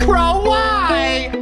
Crow, why?